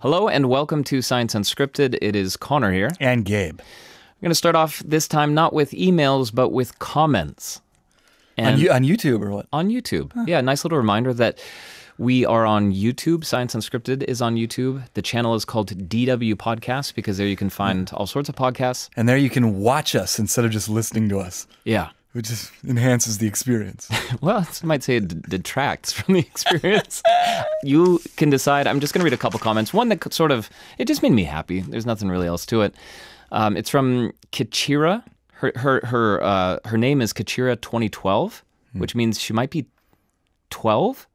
Hello and welcome to Science Unscripted. It is Conor here. And Gabe. We're going to start off this time not with emails, but with comments. On, you, on YouTube or what? on YouTube. Yeah, nice little reminder that we are on YouTube. Science Unscripted is on YouTube. The channel is called DW Podcast because there you can find hmm. all sorts of podcasts. And there you can watch us instead of just listening to us, Yeah. Which just enhances the experience. Well, some might say it d- detracts from the experience. you can decide. I'm just going to read a couple comments. One that sort of it just made me happy. There's nothing really else to it. Um, it's from Kachira. Her her her uh, her name is Kachira 2012, which means she might be 12.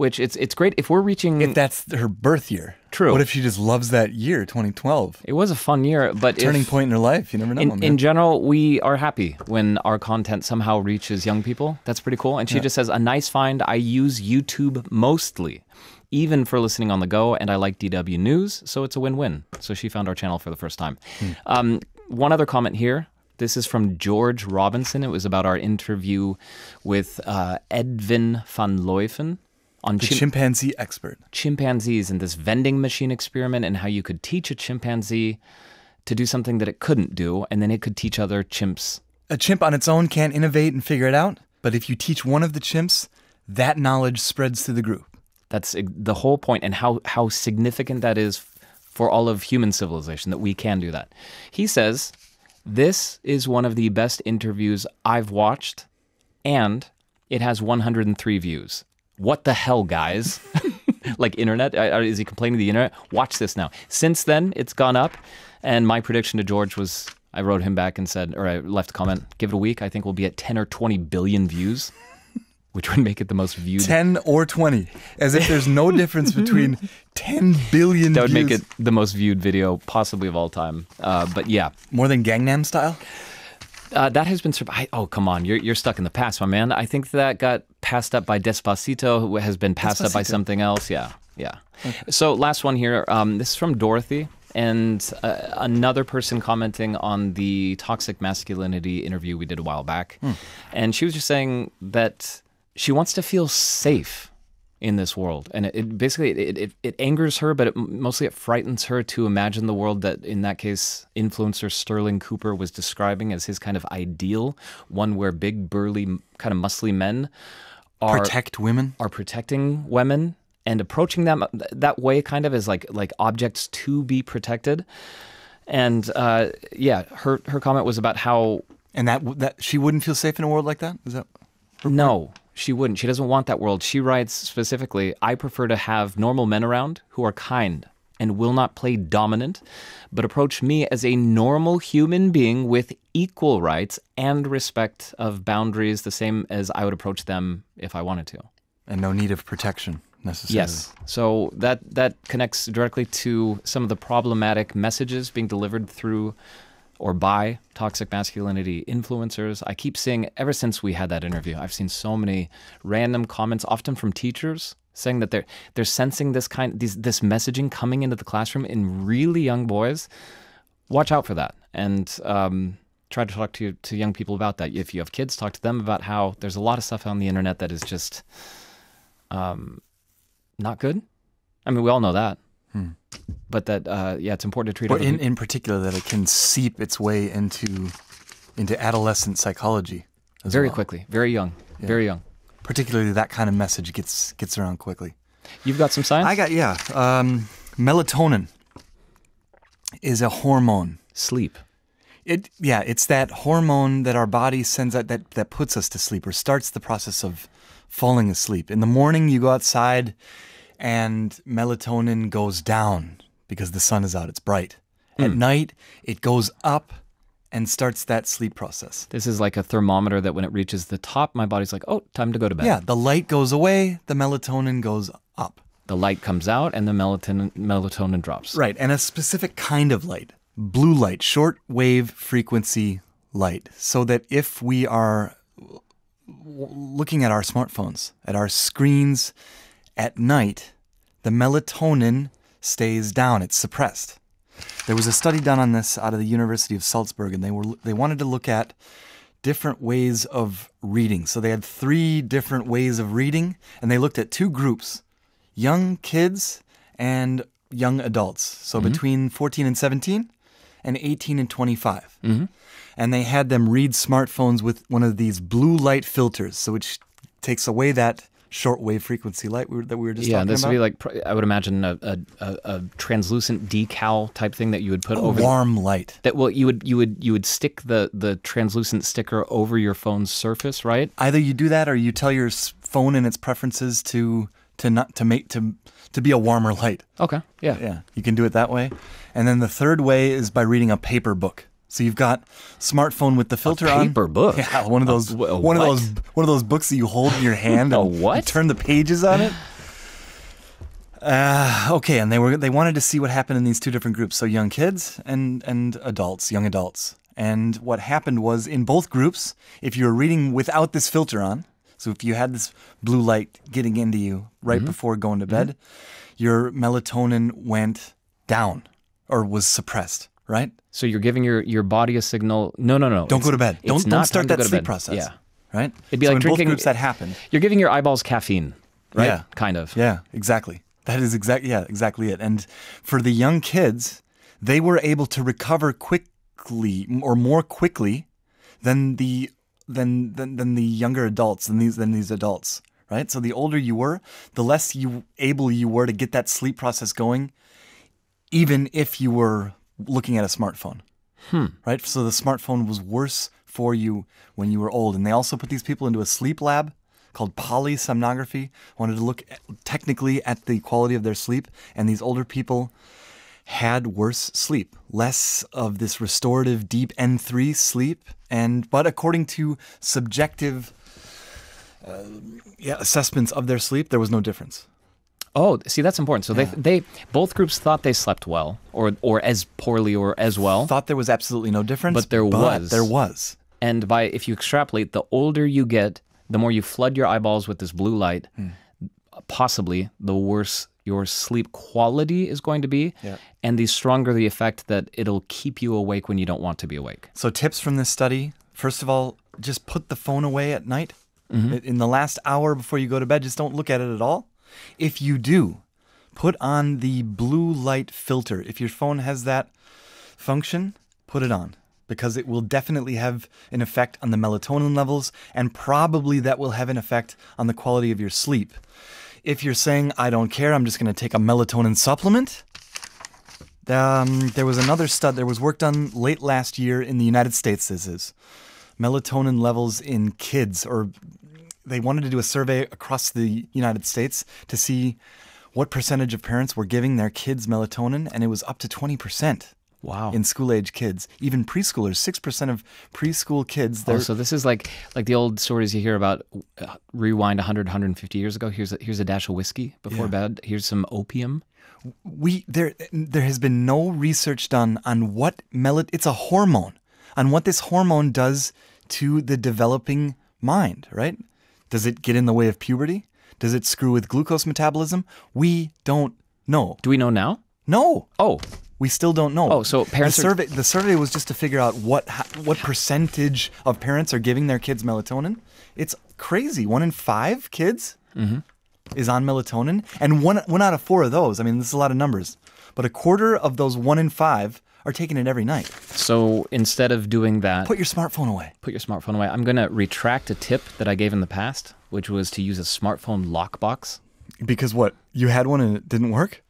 Which it's it's great if we're reaching. if that's her birth year. True. What if she just loves that year, 2012? it was a fun year, but Turning if, point in her life. You never know. in, man. in general, we are happy when our content somehow reaches young people. That's pretty cool. And she just says, a nice find. I use YouTube mostly, even for listening on the go, and I like DW News, so it's a win win. So she found our channel for the first time. Um, one other comment here. This is from George Robinson. It was about our interview with uh, Edwin van Leeuwen on the chim- chimpanzee expert. chimpanzees and this vending machine experiment and how you could teach a chimpanzee to do something that it couldn't do and then it could teach other chimps A chimp on its own can't innovate and figure it out, but if you teach one of the chimps, that knowledge spreads through the group. that's the whole point and how how significant that is for all of human civilization that we can do that he says this is one of the best interviews i've watched and it has 103 views what the hell guys? Like internet? Uh, is he complaining to the internet? Watch this now. Since then it's gone up and my prediction to george was i wrote him back and said or i left a comment give it a week. I think we'll be at 10 or 20 billion views which would make it the most viewed. 10 or 20, as if there's no difference between 10 billion that would make it the most viewed video possibly of all time. Uh, but yeah. More than Gangnam Style? Uh, that has been survived. Oh, come on. You're, you're stuck in the past, my man. I think that got passed up by Despacito, who has been passed up by something else. Yeah, yeah. So, last one here. Um, this is from Dorothy. And uh, another person commenting on the toxic masculinity interview we did a while back. And she was just saying that she wants to feel safe in this world. And it, it basically it, it, it angers her, but it, mostly it frightens her to imagine the world that, in that case, influencer Sterling Cooper was describing as his kind of ideal, one where big, burly, kind of muscly men are Protect women? are protecting women and approaching them that way, kind of as like like objects to be protected. And uh, yeah, her her comment was about how And that that she wouldn't feel safe in a world like that? Is that No, she wouldn't. She doesn't want that world. She writes specifically, I prefer to have normal men around who are kind and will not play dominant, but approach me as a normal human being with equal rights and respect of boundaries, the same as I would approach them if I wanted to. and no need of protection necessarily? Yes. So that that connects directly to some of the problematic messages being delivered through or by toxic masculinity influencers. I keep seeing ever since we had that interview, I've seen so many random comments, often from teachers, saying that they're they're sensing this kind these, this messaging coming into the classroom in really young boys. Watch out for that, and um, try to talk to to young people about that. If you have kids, talk to them about how there's a lot of stuff on the internet that is just um, not good. I mean, we all know that. But that, uh, yeah, it's important to treat Or in, peop- in particular, that it can seep its way into into adolescent psychology as very well. quickly, very young, very young. Particularly, that kind of message gets gets around quickly. You've got some science? I got yeah. Um, melatonin is a hormone. Sleep. It yeah, it's that hormone that our body sends out that that puts us to sleep or starts the process of falling asleep. In the morning, you go outside, and melatonin goes down because the sun is out. It's bright. At hmm. night, it goes up and starts that sleep process. This is like a thermometer that when it reaches the top, my body's like, oh, time to go to bed. Yeah, the light goes away, the melatonin goes up. The light comes out and the melatonin, melatonin drops. Right, and a specific kind of light, blue light, short wave frequency light, so that if we are looking at our smartphones, at our screens at night, the melatonin stays down, it's suppressed. There was a study done on this out of the University of Salzburg, and they were they wanted to look at different ways of reading. So they had three different ways of reading, and they looked at two groups: young kids and young adults, so mm-hmm. between 14 and 17 and 18 and 25. Mm-hmm. And they had them read smartphones with one of these blue light filters, so which takes away that shortwave frequency light we were, that we were just Yeah, this about. would be like I would imagine a, a, a, translucent decal type thing that you would put a over. the- warm light. that well, you would you would you would stick the the translucent sticker over your phone's surface, right? Either you do that or you tell your phone and its preferences to to not to make to to be a warmer light. Okay, yeah. Yeah, you can do it that way. And then the third way is by reading a paper book. So you've got smartphone with the filter on. paper book? Yeah, one of those A- a one of those one of those books that you hold in your hand A and what? turn the pages on it. Uh, okay, and they were they wanted to see what happened in these two different groups, so young kids and and adults, young adults. And what happened was in both groups, if you were reading without this filter on, so if you had this blue light getting into you right Mm-hmm. before going to bed, your melatonin went down or was suppressed, right? So you're giving your your body a signal. No, no, no. Don't go to bed. Don't don't start that sleep bed. process. Yeah, Right? It'd be so like in drinking- both groups that happened. you're giving your eyeballs caffeine, right? Yeah. kind of. Yeah, exactly. That is exactly yeah, exactly it. And for the young kids, they were able to recover quickly or more quickly than the than than, than the younger adults than these than these adults. Right? So the older you were, the less you able you were to get that sleep process going, even if you were looking at a smartphone. Right? So the smartphone was worse for you when you were old. And they also put these people into a sleep lab called polysomnography. Wanted to look at, technically at the quality of their sleep. And these older people had worse sleep, less of this restorative deep N3 sleep. And but according to subjective uh, yeah, assessments of their sleep, there was no difference. Oh, see, that's important. So they they both groups thought they slept well, or or as poorly, or as well. Thought there was absolutely no difference, But there was. There was. And by if you extrapolate, the older you get, the more you flood your eyeballs with this blue light, Hmm. possibly the worse your sleep quality is going to be, Yeah. and the stronger the effect that it'll keep you awake when you don't want to be awake. So, tips from this study first of all, just put the phone away at night. I- In the last hour before you go to bed, just don't look at it at all. If you do, put on the blue light filter. If your phone has that function, put it on because it will definitely have an effect on the melatonin levels and probably that will have an effect on the quality of your sleep. If you're saying, I don't care, I'm just going to take a melatonin supplement, um, there was another study, there was work done late last year in the United States. This is melatonin levels in kids, or they wanted to do a survey across the United States to see what percentage of parents were giving their kids melatonin, and it was up to 20%. Wow. In school age kids, even preschoolers, 6% of preschool kids, they're Oh, so this is like like the old stories you hear about uh, rewind 100 150 years ago here's a, here's a dash of whiskey before Yeah. bed here's some opium we there there has been no research done on what mel it's a hormone on what this hormone does to the developing mind right does it get in the way of puberty does it screw with glucose metabolism we don't know do we know now no oh we still don't know. Oh, so parents the survey the survey was just to figure out what what percentage of parents are giving their kids melatonin. It's crazy. One in five kids Mm-hmm. is on melatonin, and one one out of four of those. I mean, this is a lot of numbers, but a quarter of those one in five are taking it every night. so instead of doing that Put your smartphone away. put your smartphone away i'm going to retract a tip that i gave in the past which was to use a smartphone lockbox Because what? You had one and it didn't work?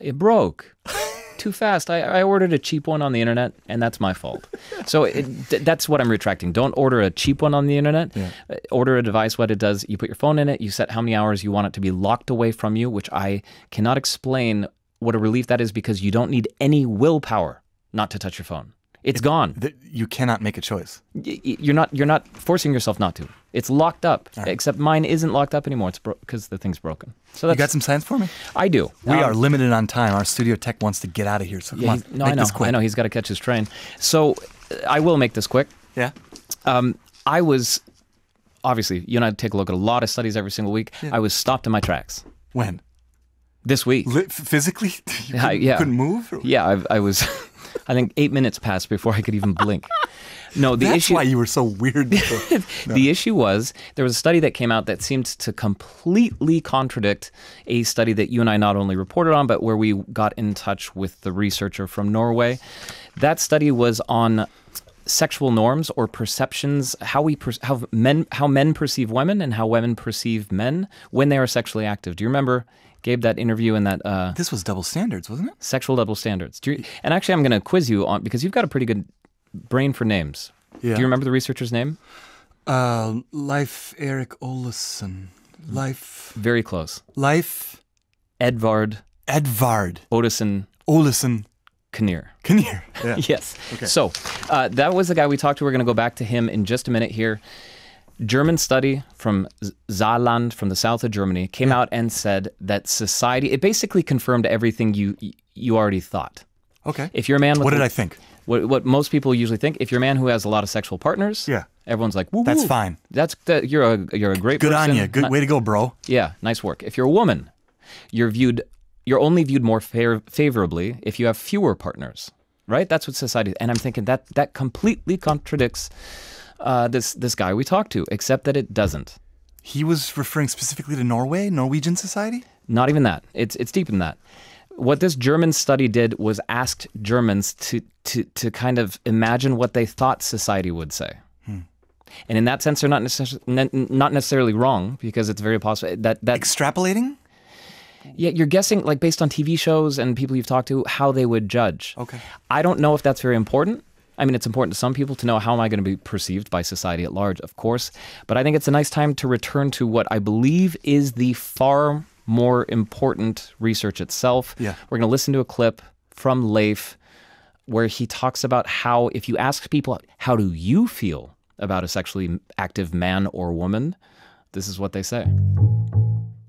it broke too fast. I, I ordered a cheap one on the internet, and that's my fault. So it, th- that's what I'm retracting. Don't order a cheap one on the internet. Yeah. Uh, Order a device. What it does, you put your phone in it. You set how many hours you want it to be locked away from you, which I cannot explain what a relief that is because you don't need any willpower not to touch your phone. It's gone. That you cannot make a choice. Y- You're not. You're not forcing yourself not to. It's locked up. Except mine isn't locked up anymore. It's because the thing's broken. So You that's. got some science for me? I do. We Um, are limited on time. Our studio tech wants to get out of here. So come Yeah, on, no, make I know. this quick. I know. He's got to catch his train. So uh, I will make this quick. Yeah. Um, I was obviously you and I take a look at a lot of studies every single week. I was stopped in my tracks When? this week. Li- physically? You couldn't, yeah. couldn't move? Or- Yeah, I, I was. I think eight minutes passed before I could even blink. No, the That's issue why you were so weird. the issue was there was a study that came out that seemed to completely contradict a study that you and I not only reported on, but where we got in touch with the researcher from Norway. That study was on sexual norms or perceptions, how we per- how men how men perceive women and how women perceive men when they are sexually active. Do you remember, Gabe, that interview and that uh, this was double standards, wasn't it? sexual double standards? You, and actually, I'm going to quiz you on because you've got a pretty good brain for names. Yeah. Do you remember the researcher's name? Uh, Leif Eric Olesen. Leif. Very close. Leif Edvard Edvard Ottesen Olesen Kennair. Kennair. Yeah. Yes. Okay. So uh, that was the guy we talked to. We're going to go back to him in just a minute here. German study from Saarland, from the south of Germany, came out and said that society. It basically confirmed everything you you already thought. Okay. If you're a man, What did a- I think? What, what most people usually think. If you're a man who has a lot of sexual partners, Yeah. everyone's like, woo, That's fine. That's that, you're a you're a great Good person. on you. Good Ni- way to go, bro. yeah, nice work. If you're a woman, you're viewed you're only viewed more fair, favorably if you have fewer partners, right? That's what society. And I'm thinking that that completely contradicts uh, this this guy we talked to, except that it doesn't. He was referring specifically to Norway, Norwegian society. Not even that. It's it's deeper than that. What this German study did was asked Germans to to to kind of imagine what they thought society would say. And in that sense, they're not necessarily not necessarily wrong because it's very possible that that Extrapolating. Yeah, you're guessing like based on TV shows and people you've talked to how they would judge. Okay. I don't know if that's very important. I mean, it's important to some people to know how am I going to be perceived by society at large, of course. But I think it's a nice time to return to what I believe is the far more important research itself. Yeah. We're going to listen to a clip from Leif where he talks about how if you ask people, how do you feel about a sexually active man or woman? This is what they say.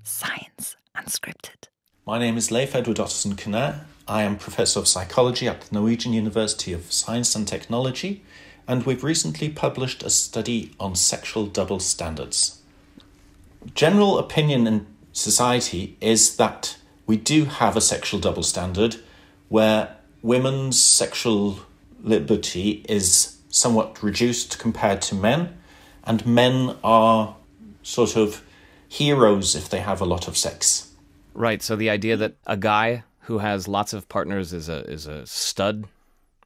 Science Unscripted. My name is Leif Edward Ottesen Kennair. I am Professor of Psychology at the Norwegian University of Science and Technology, and we've recently published a study on sexual double standards. General opinion in society is that we do have a sexual double standard where women's sexual liberty is somewhat reduced compared to men, and men are sort of heroes if they have a lot of sex. Right. So the idea that a guy who has lots of partners is a is a stud,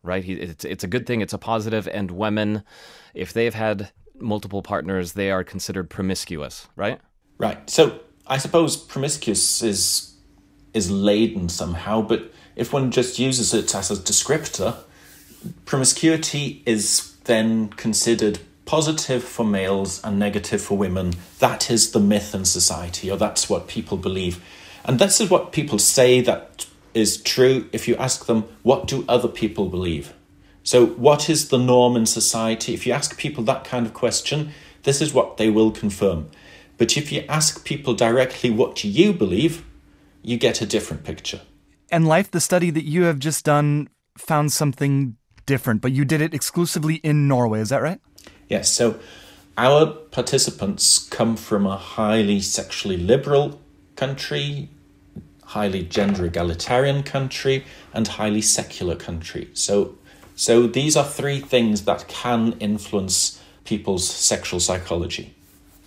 right? He, it's it's a good thing. It's a positive. And women, if they've had multiple partners, they are considered promiscuous, right? Right. So I suppose promiscuous is is laden somehow, but if one just uses it as a descriptor, promiscuity is then considered positive for males and negative for women. That is the myth in society, or that's what people believe. And this is what people say that is true if you ask them, what do other people believe? So, what is the norm in society? If you ask people that kind of question, this is what they will confirm. But if you ask people directly, what do you believe? You get a different picture. And Leif, the study that you have just done, found something different, but you did it exclusively in Norway. Is that right? Yes, so our participants come from a highly sexually liberal country, highly gender egalitarian country, and highly secular country. So, so these are three things that can influence people's sexual psychology.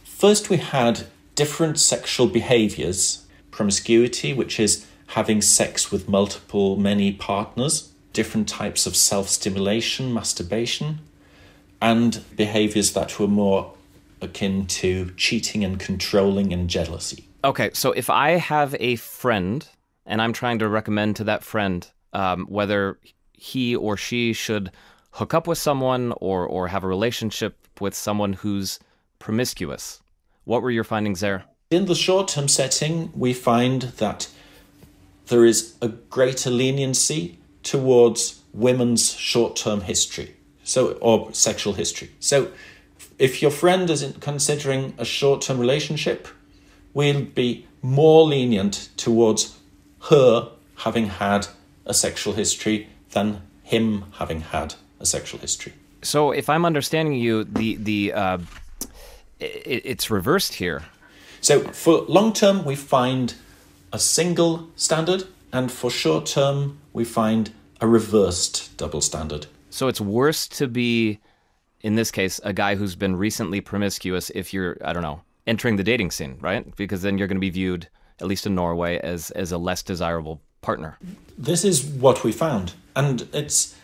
First, we had different sexual behaviors promiscuity, which is having sex with multiple, many partners, different types of self stimulation, masturbation, and behaviors that were more akin to cheating and controlling and jealousy. Okay. So if I have a friend and I'm trying to recommend to that friend um, whether he or she should hook up with someone or or have a relationship with someone who's promiscuous, what were your findings there? In the short term setting, we find that there is a greater leniency towards women's short term history, so or sexual history. So, if your friend is considering a short term relationship, we'll be more lenient towards her having had a sexual history than him having had a sexual history. So if I'm understanding you, the the uh, it, it's reversed here. So for long term, we find a single standard, and for short term, we find a reversed double standard. So it's worse to be in this case, a guy who's been recently promiscuous if you're, I don't know, entering the dating scene, right? Because then you're going to be viewed, at least in Norway, as, as a less desirable partner. This is what we found. And it's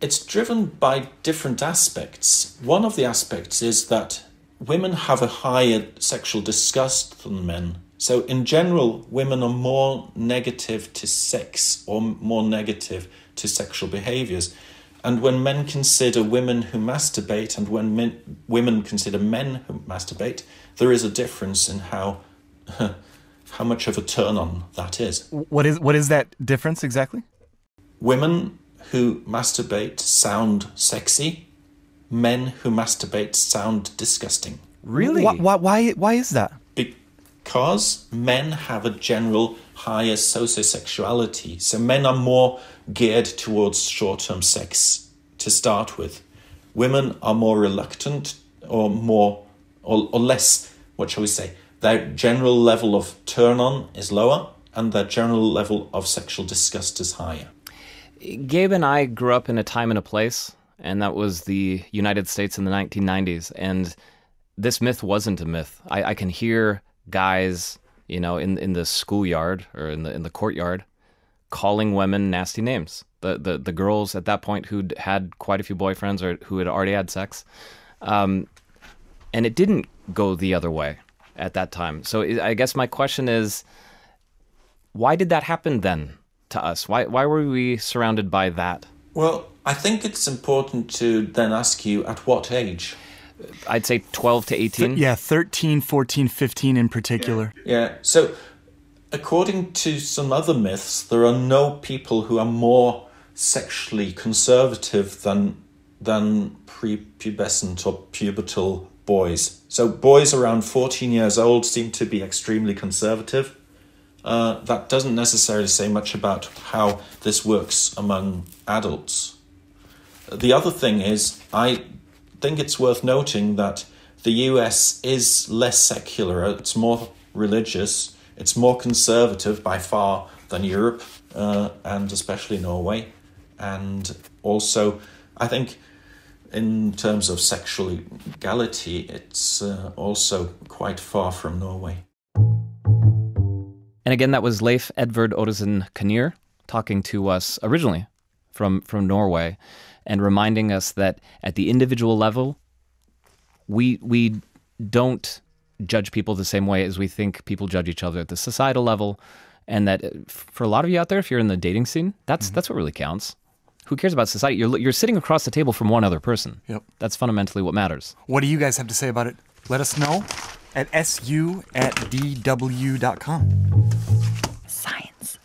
it's driven by different aspects. One of the aspects is that women have a higher sexual disgust than men. So, in general, women are more negative to sex or more negative to sexual behaviors. And when men consider women who masturbate and when men, women consider men who masturbate, there is a difference in how how much of a turn on that is. What is what is that difference exactly? Women who masturbate sound sexy. Men who masturbate sound disgusting. Really? Why, why, why, why is that? Because men have a general higher sociosexuality. So men are more geared towards short term sex to start with. Women are more reluctant or more or, or less, what shall we say? Their general level of turn on is lower and their general level of sexual disgust is higher. Gabe and I grew up in a time and a place, and that was the United States in the 1990s. And this myth wasn't a myth. I, I can hear guys, you know, in in the schoolyard or in the in the courtyard, calling women nasty names. The the the girls at that point who'd had quite a few boyfriends or who had already had sex, um, and it didn't go the other way at that time. So I guess my question is, why did that happen then? to us? Why, why were we surrounded by that? Well, I think it's important to then ask you at what age? I'd say 12 to 18. Th- yeah, 13, 14, 15 in particular. Yeah. yeah. So, according to some other myths, there are no people who are more sexually conservative than than prepubescent or pubertal boys. So, boys around 14 years old seem to be extremely conservative uh, that doesn't necessarily say much about how this works among adults. The other thing is, I think it's worth noting that the US is less secular, it's more religious, it's more conservative by far than Europe, uh, and especially Norway. And also, I think in terms of sexual equality, it's uh, also quite far from Norway. And again, that was Leif Edvard Ottesen Kennair talking to us originally from, from Norway and reminding us that at the individual level, we, we don't judge people the same way as we think people judge each other at the societal level. And that uh, for a lot of you out there, if you're in the dating scene, that's, mm-hmm. that's what really counts. Who cares about society? You're, you're sitting across the table from one other person. Yep. That's fundamentally what matters. What do you guys have to say about it? Let us know at su at dw.com. Science.